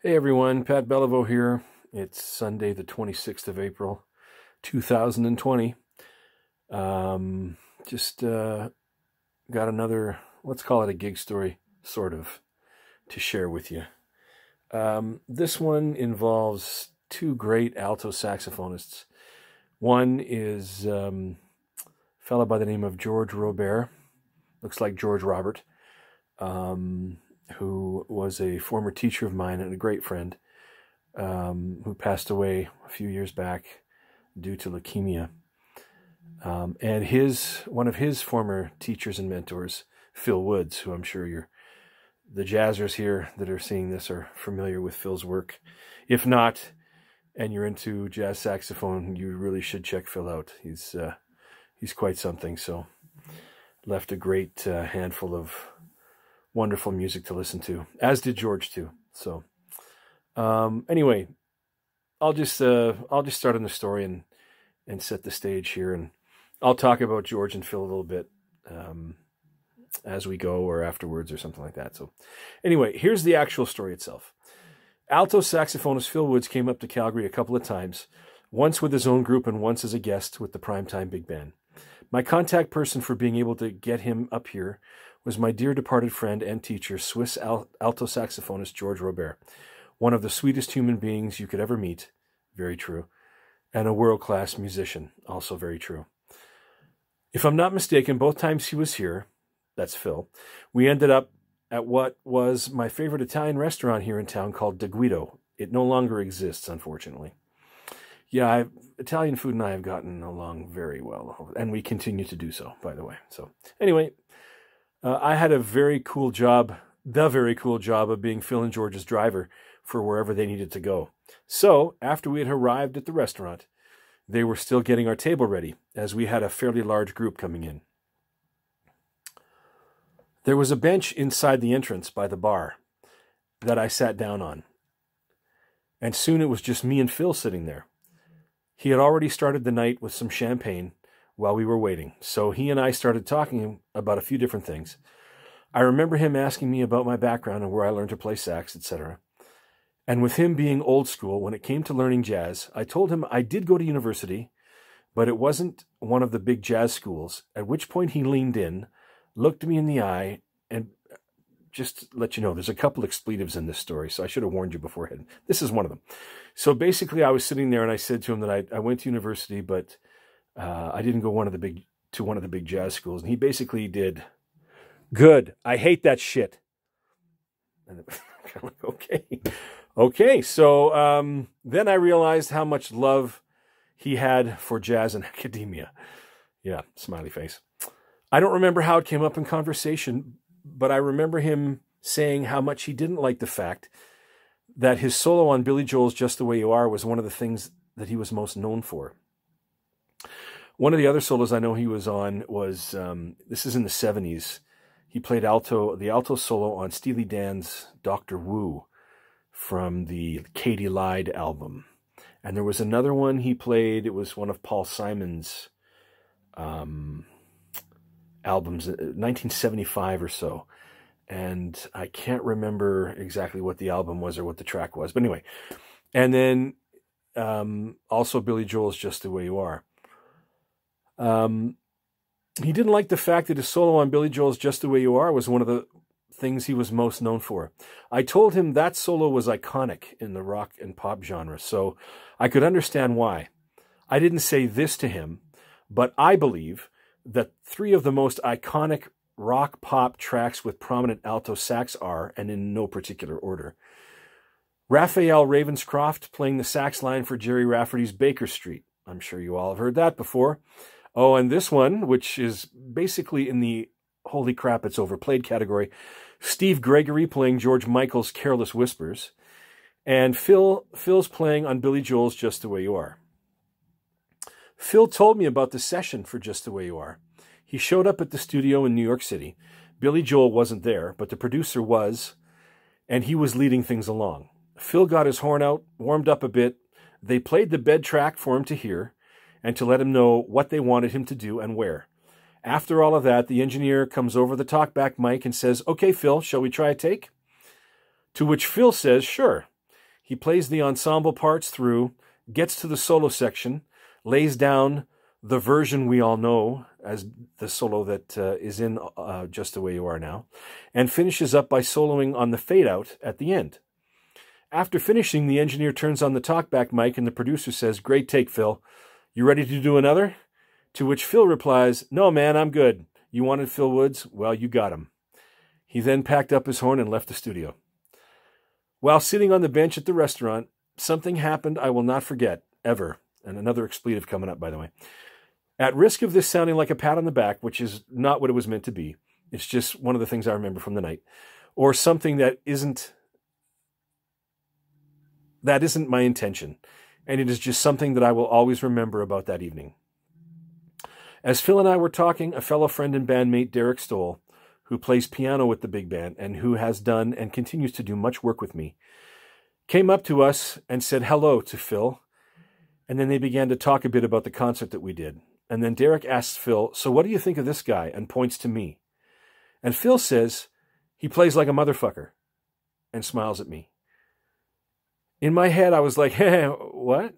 Hey everyone, Pat Belliveau here. It's Sunday, the 26th of April, 2020. Um, just uh, got another, let's call it a gig story, sort of, to share with you. Um, this one involves two great alto saxophonists. One is um, a fellow by the name of George Robert, looks like George Robert. Um, who was a former teacher of mine and a great friend, um, who passed away a few years back due to leukemia. Um, and his one of his former teachers and mentors, Phil Woods, who I'm sure you're the jazzers here that are seeing this are familiar with Phil's work. If not, and you're into jazz saxophone, you really should check Phil out. He's uh, he's quite something. So left a great uh, handful of wonderful music to listen to, as did George too. So, um, anyway, I'll just uh, I'll just start on the story and and set the stage here, and I'll talk about George and Phil a little bit um, as we go or afterwards or something like that. So, anyway, here's the actual story itself. Alto saxophonist Phil Woods came up to Calgary a couple of times, once with his own group and once as a guest with the Primetime Big Band. My contact person for being able to get him up here was my dear departed friend and teacher, Swiss alto saxophonist George Robert, one of the sweetest human beings you could ever meet, very true, and a world class musician, also very true. If I'm not mistaken, both times he was here, that's Phil, we ended up at what was my favorite Italian restaurant here in town called De Guido. It no longer exists, unfortunately. Yeah, I've, Italian food and I have gotten along very well, and we continue to do so, by the way. So, anyway, uh, I had a very cool job, the very cool job of being Phil and George's driver for wherever they needed to go. So, after we had arrived at the restaurant, they were still getting our table ready, as we had a fairly large group coming in. There was a bench inside the entrance by the bar that I sat down on, and soon it was just me and Phil sitting there. He had already started the night with some champagne while we were waiting. So he and I started talking about a few different things. I remember him asking me about my background and where I learned to play sax, etc. And with him being old school, when it came to learning jazz, I told him I did go to university, but it wasn't one of the big jazz schools, at which point he leaned in, looked me in the eye, and just let you know, there's a couple expletives in this story, so I should have warned you beforehand. This is one of them. So basically, I was sitting there and I said to him that I, I went to university, but uh, I didn't go one of the big to one of the big jazz schools, and he basically did good. I hate that shit. And I'm like, okay, okay. So um, then I realized how much love he had for jazz and academia. Yeah, smiley face. I don't remember how it came up in conversation, but I remember him saying how much he didn't like the fact that his solo on Billy Joel's Just the Way You Are was one of the things that he was most known for. One of the other solos I know he was on was um, this is in the 70s. He played alto, the alto solo on Steely Dan's Doctor Wu from the Katy Lied album. And there was another one he played. It was one of Paul Simon's um, albums, 1975 uh, or so. And I can't remember exactly what the album was or what the track was. But anyway, and then um, also Billy Joel's Just the Way You Are. Um, he didn't like the fact that his solo on Billy Joel's Just the Way You Are was one of the things he was most known for. I told him that solo was iconic in the rock and pop genre, so I could understand why. I didn't say this to him, but I believe that three of the most iconic rock pop tracks with prominent alto sax are, and in no particular order, Raphael Ravenscroft playing the sax line for Gerry Rafferty's Baker Street. I'm sure you all have heard that before. Oh, and this one, which is basically in the holy crap, it's overplayed category, Steve Gregory playing George Michael's Careless Whispers, and Phil Phil's playing on Billy Joel's Just the Way You Are. Phil told me about the session for Just the Way You Are. He showed up at the studio in New York City. Billy Joel wasn't there, but the producer was, and he was leading things along. Phil got his horn out, warmed up a bit. They played the bed track for him to hear and to let him know what they wanted him to do and where. After all of that, the engineer comes over the talkback mic and says, Okay, Phil, shall we try a take? To which Phil says, Sure. He plays the ensemble parts through, gets to the solo section, lays down the version we all know as the solo that uh, is in uh, Just the Way You Are Now, and finishes up by soloing on the fade out at the end. After finishing, the engineer turns on the talkback mic and the producer says, Great take, Phil. You ready to do another? To which Phil replies, No, man, I'm good. You wanted Phil Woods? Well, you got him. He then packed up his horn and left the studio. While sitting on the bench at the restaurant, something happened I will not forget, ever. And another expletive coming up, by the way. At risk of this sounding like a pat on the back, which is not what it was meant to be, it's just one of the things I remember from the night, or something that isn't that isn't my intention, and it is just something that I will always remember about that evening. As Phil and I were talking, a fellow friend and bandmate, Derek Stoll, who plays piano with the big band and who has done and continues to do much work with me, came up to us and said hello to Phil. And then they began to talk a bit about the concert that we did. And then Derek asks Phil, So what do you think of this guy? and points to me. And Phil says, He plays like a motherfucker and smiles at me. In my head, I was like, Hey, what?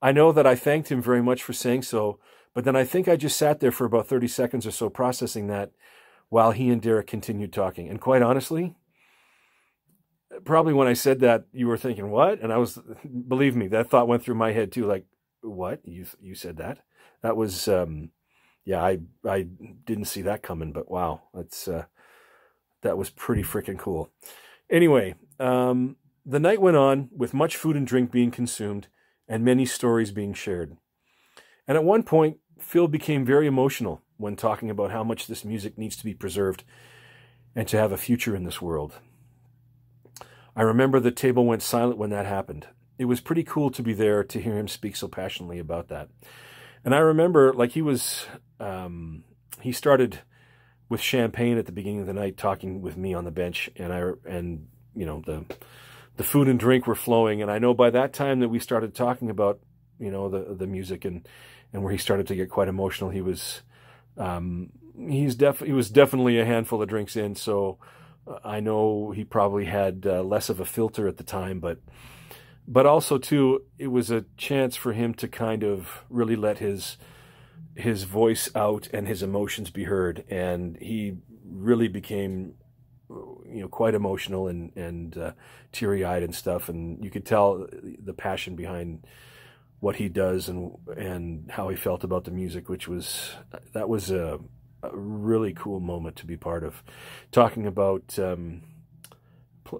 I know that I thanked him very much for saying so, but then I think I just sat there for about 30 seconds or so processing that while he and Derek continued talking. And quite honestly, probably when I said that, you were thinking, what? And I was, believe me, that thought went through my head too. Like, what? You, you said that? That was, um, yeah, I, I didn't see that coming, but wow, that's, uh, that was pretty freaking cool. Anyway, um, the night went on with much food and drink being consumed and many stories being shared. And at one point, Phil became very emotional when talking about how much this music needs to be preserved and to have a future in this world. I remember the table went silent when that happened. It was pretty cool to be there to hear him speak so passionately about that. And I remember, like, he was, um, he started with champagne at the beginning of the night talking with me on the bench, and I, and, you know, the, the food and drink were flowing. And I know by that time that we started talking about, you know, the, the music and, and where he started to get quite emotional. He was um, he's def he was definitely a handful of drinks in, so uh, I know he probably had uh, less of a filter at the time, but but also too it was a chance for him to kind of really let his his voice out and his emotions be heard, and he really became you know quite emotional and and uh, teary eyed and stuff, and you could tell the passion behind what he does and and how he felt about the music, which was that was a, a really cool moment to be part of. Talking about um,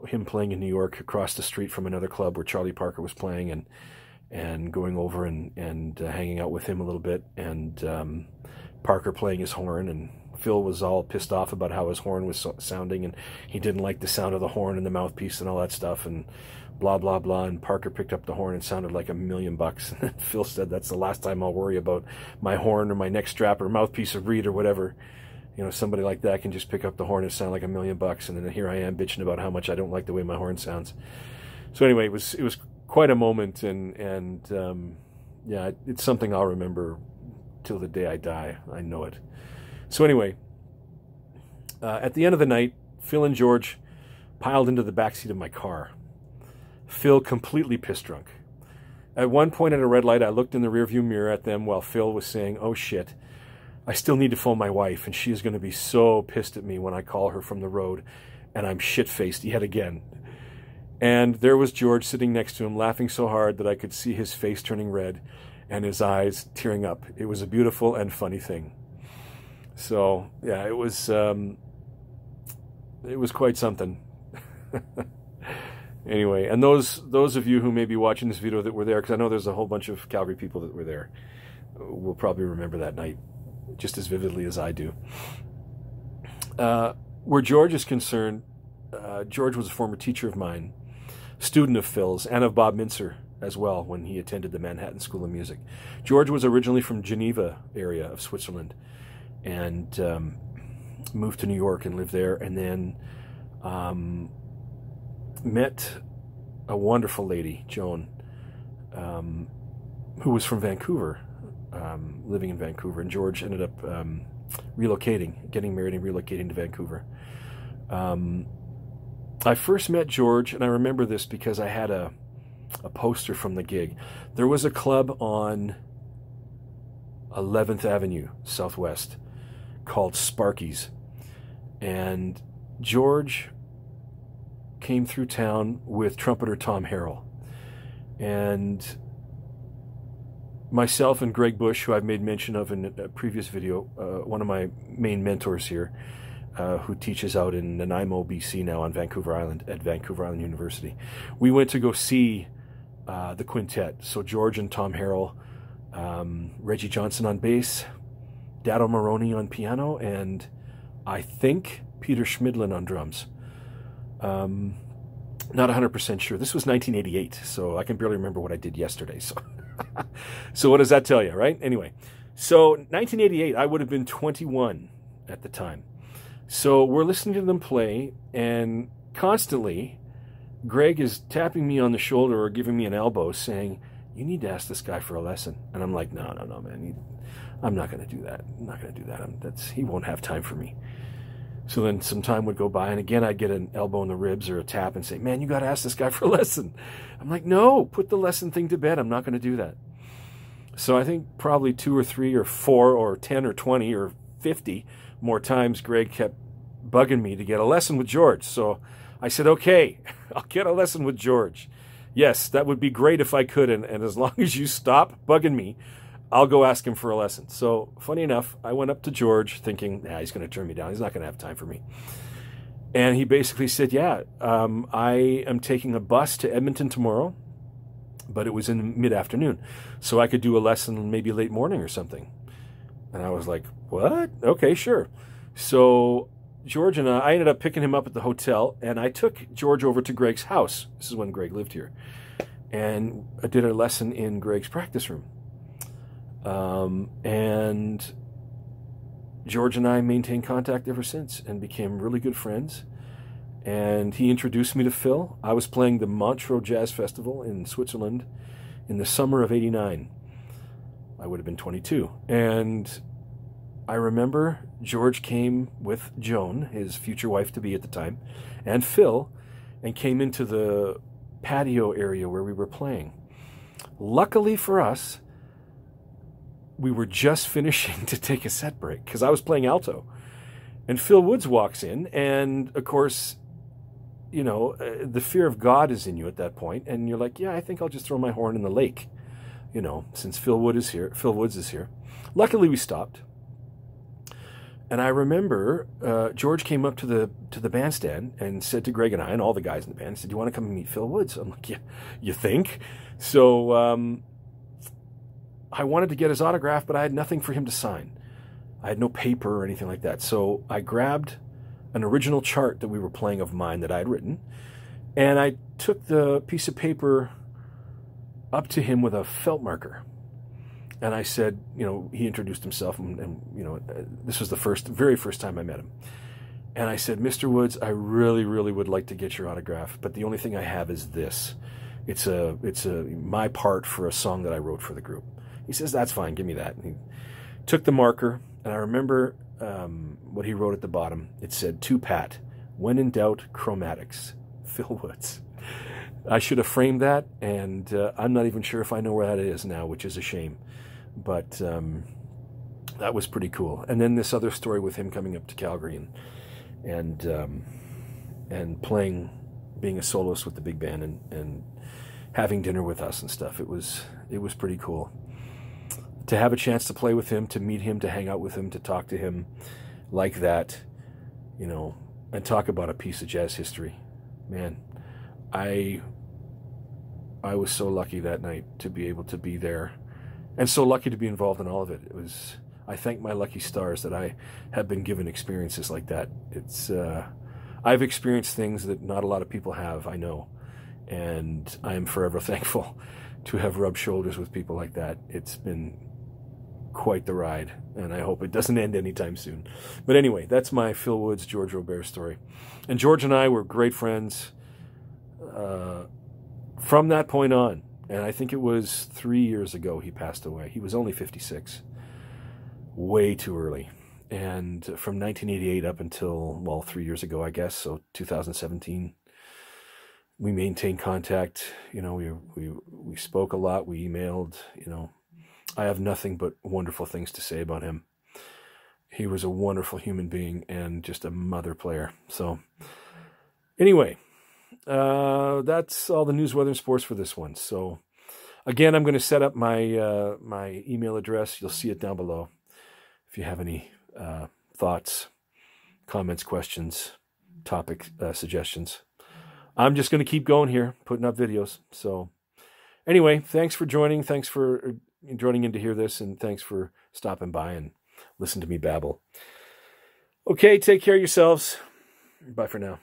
him playing in New York across the street from another club where Charlie Parker was playing, and and going over and and uh, hanging out with him a little bit, and um, Parker playing his horn and. Phil was all pissed off about how his horn was so- sounding, and he didn't like the sound of the horn and the mouthpiece and all that stuff. And blah, blah, blah. And Parker picked up the horn and sounded like a million bucks. And Phil said, that's the last time I'll worry about my horn or my neck strap or mouthpiece of reed or whatever. You know, somebody like that can just pick up the horn and sound like a million bucks. And then here I am bitching about how much I don't like the way my horn sounds. So anyway, it was, it was quite a moment. And, and, um, yeah, it's something I'll remember till the day I die. I know it. So anyway, uh, at the end of the night, Phil and George piled into the back seat of my car. Phil completely pissed drunk. At one point at a red light, I looked in the rearview mirror at them while Phil was saying, Oh shit, I still need to phone my wife, and she is going to be so pissed at me when I call her from the road, and I'm shit faced yet again. And there was George sitting next to him, laughing so hard that I could see his face turning red and his eyes tearing up. It was a beautiful and funny thing. So, yeah, it was, um, it was quite something. anyway, and those those of you who may be watching this video that were there, because I know there's a whole bunch of Calgary people that were there, will probably remember that night just as vividly as I do. Uh, where George is concerned, uh, George was a former teacher of mine, student of Phil's, and of Bob Mintzer as well when he attended the Manhattan School of Music. George was originally from Geneva area of Switzerland and um, moved to New York and lived there, and then um, met a wonderful lady, Joan, um, who was from Vancouver, um, living in Vancouver. And George ended up um, relocating, getting married and relocating to Vancouver. Um, I first met George, and I remember this because I had a a poster from the gig. There was a club on 11th Avenue Southwest called Sparky's, and George came through town with trumpeter Tom Harrell, and myself and Greg Bush, who I've made mention of in a previous video, uh, one of my main mentors here, uh, who teaches out in Nanaimo, BC now on Vancouver Island at Vancouver Island University. We went to go see uh, the quintet. So George and Tom Harrell, um, Reggie Johnson on bass, Dado Moroni on piano, and I think Peter Schmidlin on drums. Um, not 100% sure. This was 1988, so I can barely remember what I did yesterday. So. so what does that tell you, right? Anyway, so 1988, I would have been 21 at the time. So we're listening to them play, and constantly, Greg is tapping me on the shoulder or giving me an elbow, saying, "You need to ask this guy for a lesson." And I'm like, "No, no, no, man. I'm not going to do that. I'm not going to do that. I'm, that's he won't have time for me." So then some time would go by, and again I'd get an elbow in the ribs or a tap and say, Man, you got to ask this guy for a lesson. I'm like, No, put the lesson thing to bed. I'm not going to do that. So I think probably two or three or four or 10 or 20 or 50 more times Greg kept bugging me to get a lesson with George. So I said, Okay, I'll get a lesson with George. Yes, that would be great if I could. And, and as long as you stop bugging me, I'll go ask him for a lesson. So, funny enough, I went up to George thinking, nah, he's going to turn me down. He's not going to have time for me. And he basically said, yeah, um, I am taking a bus to Edmonton tomorrow, but it was in mid afternoon. So I could do a lesson maybe late morning or something. And I was like, what? Okay, sure. So George and I, I ended up picking him up at the hotel, and I took George over to Greg's house. This is when Greg lived here. And I did a lesson in Greg's practice room. Um, and George and I maintained contact ever since and became really good friends. And he introduced me to Phil. I was playing the Montreux Jazz Festival in Switzerland in the summer of 89. I would have been 22. And I remember George came with Joan, his future wife to be at the time, and Phil, and came into the patio area where we were playing. Luckily for us, we were just finishing to take a set break because I was playing alto. And Phil Woods walks in, and of course, you know, uh, the fear of God is in you at that point, and you're like, yeah, I think I'll just throw my horn in the lake, you know, since Phil Wood is here. Phil Woods is here. Luckily, we stopped, and I remember uh, George came up to the to the bandstand and said to Greg and I and all the guys in the band, said, "Do you want to come and meet Phil Woods?" I'm like, "Yeah, you think?" So um, I wanted to get his autograph, but I had nothing for him to sign. I had no paper or anything like that. So I grabbed an original chart that we were playing of mine that I had written, and I took the piece of paper up to him with a felt marker. And I said, you know, he introduced himself, and, and you know, this was the first, very first time I met him. And I said, Mr. Woods, I really, really would like to get your autograph, but the only thing I have is this. It's a, it's a my part for a song that I wrote for the group. He says, That's fine, give me that. And he took the marker, and I remember um, what he wrote at the bottom. It said, To Pat, when in doubt, chromatics. Phil Woods. I should have framed that, and uh, I'm not even sure if I know where that is now, which is a shame. But um, that was pretty cool. And then this other story with him coming up to Calgary and and um, and playing, being a soloist with the big band, and, and having dinner with us and stuff. It was it was pretty cool to have a chance to play with him, to meet him, to hang out with him, to talk to him like that, you know, and talk about a piece of jazz history. Man, I I was so lucky that night to be able to be there and so lucky to be involved in all of it. It was I thank my lucky stars that I have been given experiences like that. It's uh, I've experienced things that not a lot of people have, I know. And I am forever thankful to have rubbed shoulders with people like that. It's been quite the ride, and I hope it doesn't end anytime soon. But anyway, that's my Phil Woods, George Robert story. And George and I were great friends uh, from that point on. And I think it was three years ago he passed away. He was only 56, way too early. And from 1988 up until, well, three years ago, I guess, so 2017, we maintained contact. You know, we we we spoke a lot. We emailed. You know, I have nothing but wonderful things to say about him. He was a wonderful human being and just a mother player. So, anyway, uh, that's all the news, weather, and sports for this one. So, again, I'm going to set up my uh, my email address. You'll see it down below. If you have any uh, thoughts, comments, questions, topic uh, suggestions, I'm just going to keep going here, putting up videos. So, anyway, thanks for joining. Thanks for joining in to hear this, and thanks for stopping by and listen to me babble. Okay, take care of yourselves. Bye for now.